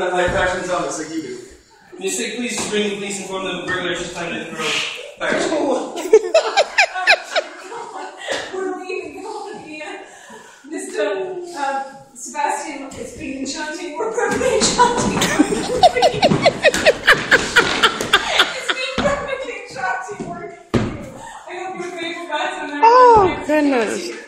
like fashion zombies like you do. Miss Thig, please just ring the police and inform them the burglar just climbed in the road. Thanks. We're leaving. Come on, Ian. Mr. Uh, Sebastian, it's been enchanting. We're perfectly enchanting. it's been perfectly enchanting working with you. I hope you're grateful back to Oh, goodness.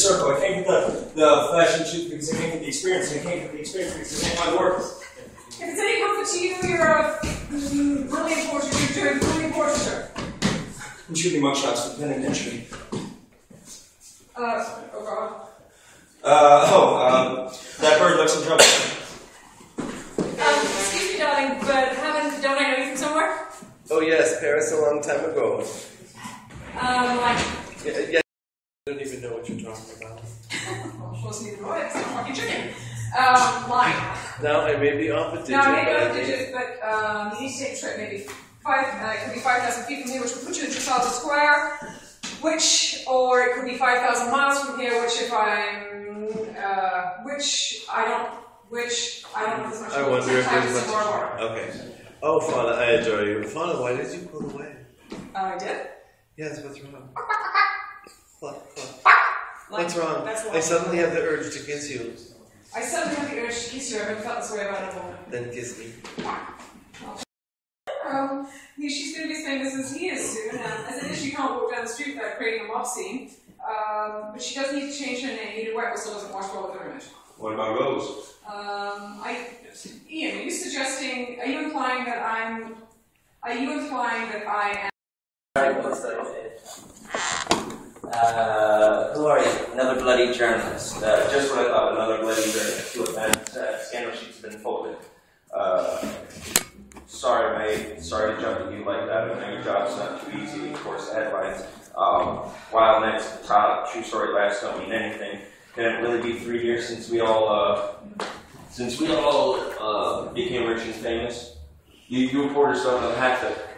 Circle. I came for the, the fashion shoot because I came for the experience, and I came for the experience because I made my work. If it's any comfort to you, you're a mm, brilliant portraiture. You're doing brilliant portraiture. I'm shooting mugshots for penitentiary. Uh, oh god. Uh, oh, um, that bird looks in trouble. Um, excuse me, darling, but haven't, don't I know you from somewhere? Oh yes, Paris a long time ago. Um, like, Yeah, yeah. I don't even know what you're talking about. well, wasn't even right, it's not fucking chicken. Um, like, Now I may be off a digit, now maybe but I not think- digits, but, um, you need to take a trip maybe five, uh, it could be 5,000 feet from here, which would put you in Trafalgar Square, which, or it could be 5,000 miles from here, which if I'm, uh, which, I don't, which, I don't know this much. I wonder if there's much. more. Okay. Oh, Fauna, I adore you. Fauna, why did you pull away? Uh, I did? Yes, what's wrong? What? What? Like, What's wrong? That's I suddenly have the urge to kiss you. I suddenly have the urge to kiss you. I haven't felt this way about a woman. Then kiss me. Um, she's going to be as famous as he is soon. And as it is, she can't walk down the street without creating a mob scene. Um, but she does need to change her name. Either Whetwhistle doesn't wash well with her image. What about Rose? Um, I, Ian, are you suggesting? Are you implying that I'm? Are you implying that I am? Uh, who are you? Another bloody journalist. Uh, just what I thought, another bloody journalist. Two event uh, scandal sheets have been folded. Uh, sorry, mate. Sorry to jump at you like that. I know your job's not too easy. Of course, the headlines. Um, wild next top. True story last don't mean anything. Can it really be three years since we all, uh, since we all uh, became rich and famous? You, you reporters don't of it.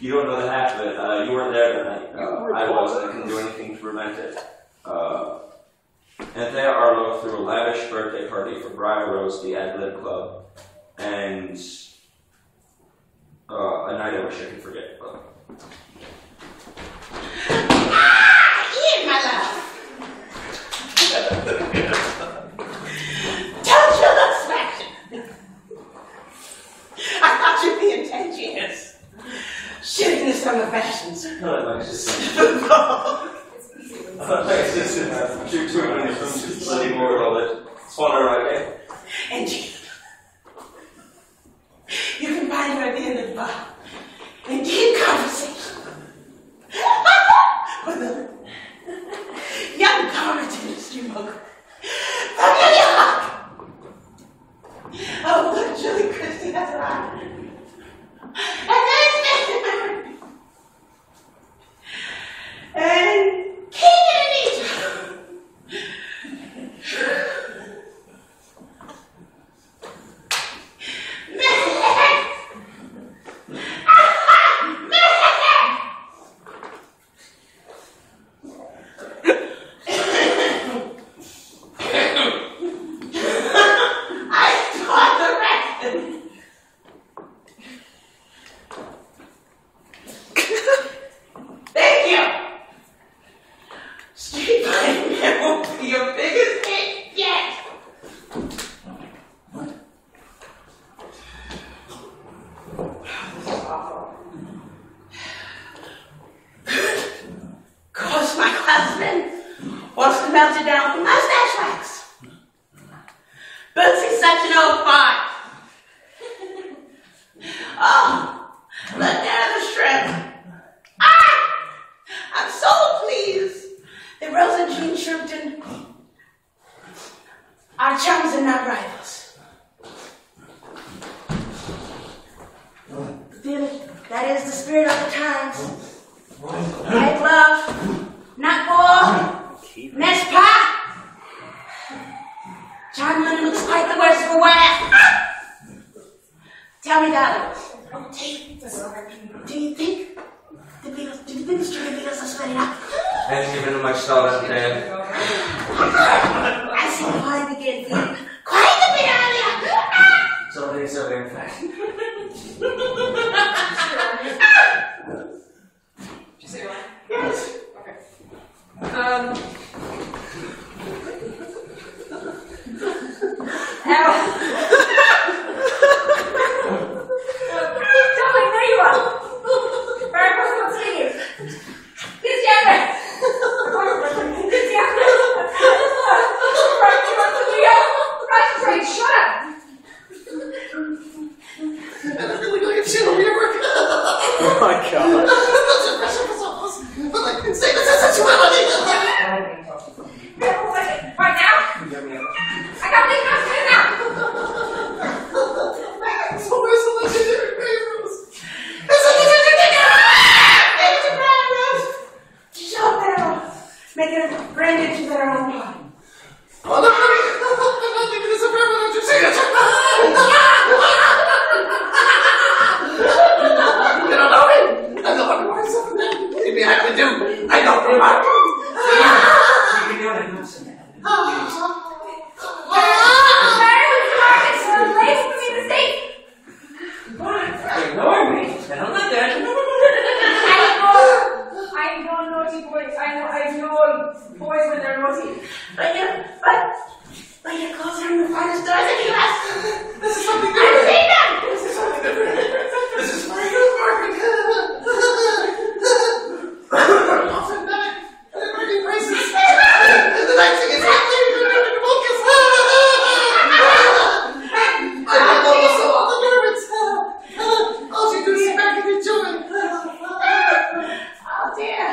You don't know the half of it. Uh, you weren't there that night. Uh, I wasn't. I couldn't do anything to prevent it. Uh, Anthea Arlo threw a lavish birthday party for Briar Rose, the Ad Lib Club, and uh, a night I wish I could forget. But Ian, my love. Don't you look smashing? I thought you'd be in ten years. Shooting the summer fashions. no, it's just. it's just uh, two two minutes from just bloody more all that. It's fun, alright, eh? And you, you can find her at the end of the bar and deep conversation with a young Carlton industry mogul from New York. Oh, look, Julie Christie, that's right. And then and King Anita. I caught the record. Thank you. Street Fighting Man will be your biggest hit yet. Cause my husband wants to melt it down with mustache wax. Bootsy's such an old fart. oh, look down the shrimp. Ah! I'm so pleased that Rose and Jean Shrimpton are chums and not rivals. Feel it? That is the spirit of the times. Make love, not war, mess pie. John Lennon looks quite the worse for wear. Tell me, darling, don't take That's all right. Do you think the Beatles, do you think Mr. Beatles are spreading out? I haven't given much thought today. I see quiet again, Pete. Quiet the bit earlier! So they so very fast. Did you say right? Yes. Okay. Um. Ow. Darling, there you are. Very close to sleep. This Jeffrey. This Jeffrey. Right, you want to Leo? Right, right, shut up. And I really like a chill river. Oh my god. But like, statements of sexuality. Right now? I got this house right now. So where's the legendary Rose? It's a legendary Rose! Shut down! Make it a brand into their own body. Oh, no, I'm not thinking this is a permanent signature. You see it? You don't know me. I know what you want to Believe me, I can do. I know what you want. Ignore me. I don't like that. I know naughty boys. I know I know boys when they're naughty. But you, but, but your clothes are in the finest stores in the US. This is something different. I've seen them! This is something different. This is for you, Margaret. Often back. And the breaking braces. And the next thing is happening. You're going to focus. I don't know what's all the nervous. All you do is sit back and enjoy. Oh dear.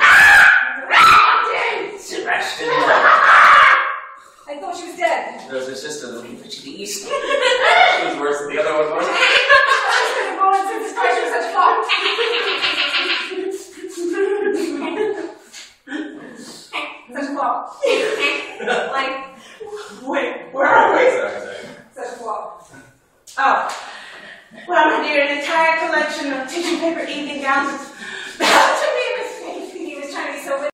Oh dear. Sebastian. I thought she was dead. There's his sister, the Fidgety East. She was worse than the other one was. I was gonna go and this guy was such a flop. Such a flop. like, Wait, where are we? Sorry, sorry. such a flop. Oh. Well, my dear, an entire collection of tissue paper evening gowns is about to be a mistake. He was trying to be so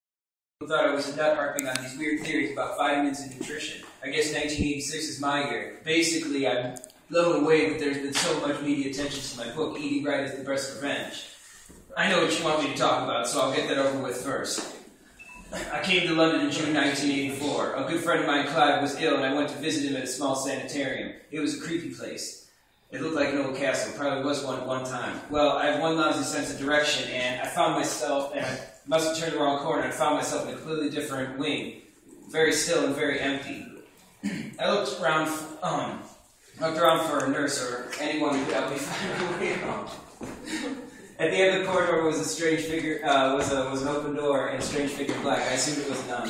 thought I was a nut harping on these weird theories about vitamins and nutrition. I guess 1986 is my year. Basically, I'm blown away that there's been so much media attention to my book, Eating Right is the Best Revenge. I know what you want me to talk about, so I'll get that over with first. I came to London in June 1984. A good friend of mine, Clive, was ill, and I went to visit him at a small sanitarium. It was a creepy place. It looked like an old castle. Probably was one at one time. Well, I have one lousy sense of direction, and I found myself, and must have turned the wrong corner, and found myself in a completely different wing. Very still and very empty. I looked around, f- um, looked around for a nurse or anyone who could help me find my way home. At the end of the corridor was a strange figure, uh, was a was an open door and a strange figure in black. I assumed it was a nun.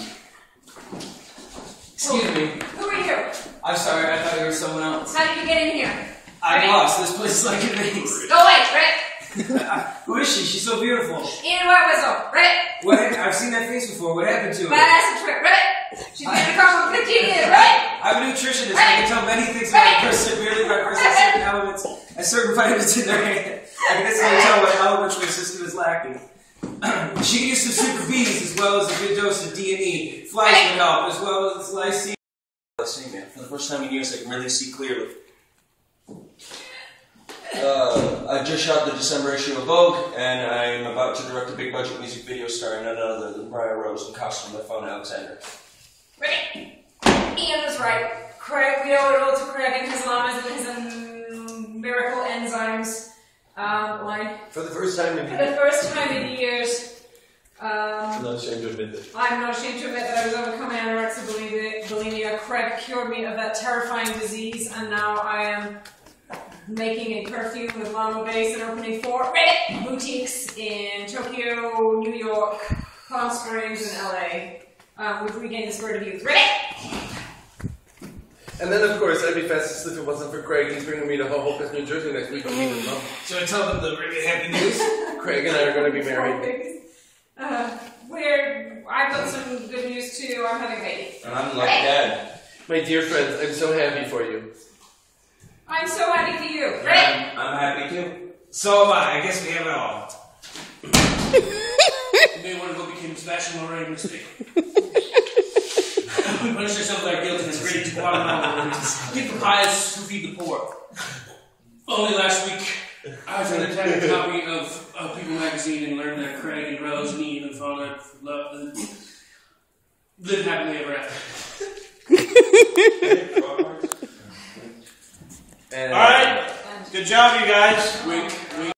Excuse me. Who are you? I'm sorry, I thought you were someone else. How did you get in here? I'm lost. This place is like a maze. Go away, Rick. Who is she? She's so beautiful. Ian Whetwhistle, Rick. What? hap- I've seen that face before. What happened to her? Badass and Trick, Rick. She's been across for 15 years, Rick. I'm a nutritionist. I can tell many things about a person merely by parsing certain elements and certain vitamins in their hand. I can instantly tell what elements their system is lacking. she can use some super bees as well as a good dose of D and E. Flies would help as well as lysine. Listening, man. For the first time in years, I can really see clearly. Uh, I just shot the December issue of Vogue, and I'm about to direct a big budget music video starring none other than Briar Rose in costume by Fauna Alexander. Rick. Ian was right. Craig, we owe it all to Craig and his llamas and his um, miracle enzymes um, line. For the first time in For the first time in years, um, I'm not ashamed to admit that. I'm not ashamed to admit that I was overcoming anorexia bulimia. bulimia. Craig cured me of that terrifying disease, and now I am making a perfume with llama base and opening four Reddit boutiques in Tokyo, New York, Palm Springs, and LA. Um, we've regained the spirit of youth. Reddit! And then, of course, I'd be fastest if it wasn't for Craig. He's bringing me to Hoboken, New Jersey next week. I'm meeting his. Should I tell them the really happy news? Craig and I are going to be married. Uh, we're, I've got some good news too. I'm having a baby. And I'm like dad. My dear friends, I'm so happy for you. I'm so happy for you. Great. I'm, I'm happy too. So am I. I guess we have it all. You may want to go become Sebastian Lorraine mistake. we punish ourselves with our guilt and it's great to Guatemala. Keep the pious who feed the poor. Only last week, I was going to attack a copy of, of People magazine and learned that Craig and Rose and Ian and Fauna love and live happily ever after. And All right. Good job, you guys.